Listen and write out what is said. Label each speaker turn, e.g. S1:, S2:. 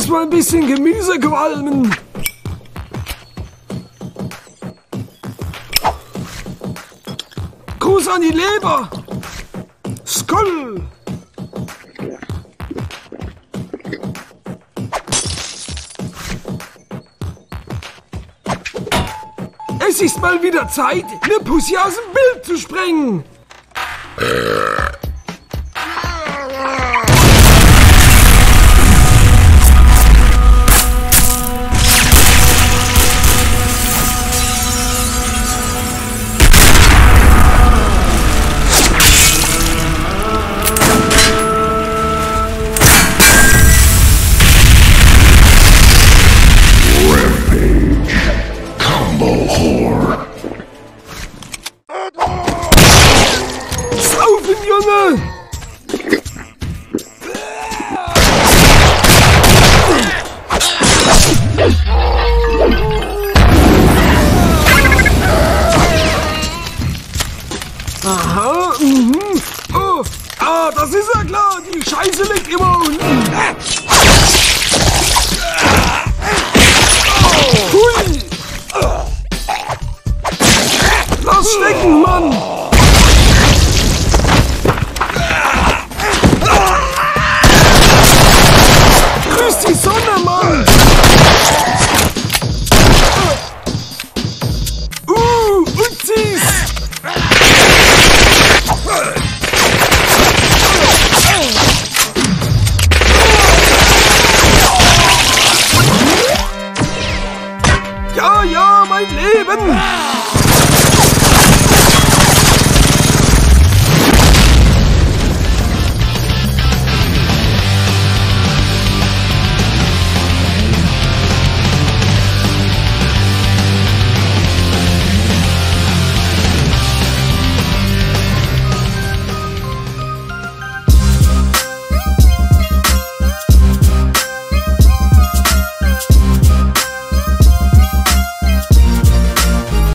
S1: Lass mal ein bisschen Gemüse qualmen. Gruß an die Leber. Skoll. Es ist mal wieder Zeit, eine Pussy aus dem Bild zu sprengen. Saufen, Junge! Aha, mhm. Oh, ah, das ist ja klar. Die Scheiße liegt immer unten. Hui! Lass stecken, Mann! Ja, ja, mein Leben!